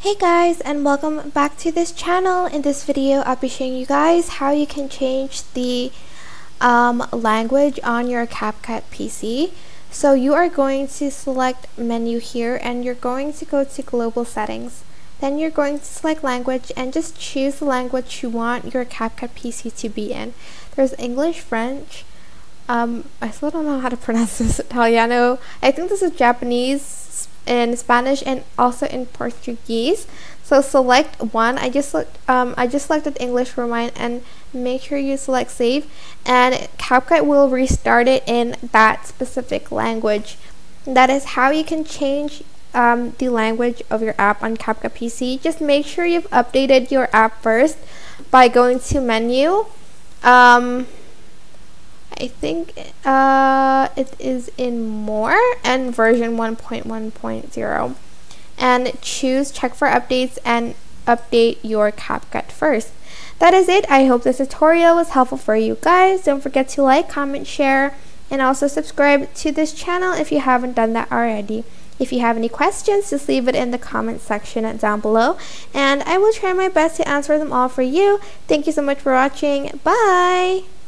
Hey guys and welcome back to this channel. In this video I'll be showing you guys how you can change the um, language on your CapCut PC. So you are going to select menu here and you're going to go to global settings. Then you're going to select language and just choose the language you want your CapCut PC to be in. There's English, French, um, I still don't know how to pronounce this Italiano. I think this is Japanese, in Spanish and also in Portuguese. So select one. I just um, I just selected English for mine and make sure you select save and CapCut will restart it in that specific language. That is how you can change um, the language of your app on CapCut PC. Just make sure you've updated your app first by going to menu. Um, I think uh, it is in more and version 1.1.0 and choose check for updates and update your CapCut first. That is it. I hope this tutorial was helpful for you guys. Don't forget to like, comment, share, and also subscribe to this channel if you haven't done that already. If you have any questions, just leave it in the comment section down below, and I will try my best to answer them all for you. Thank you so much for watching. Bye!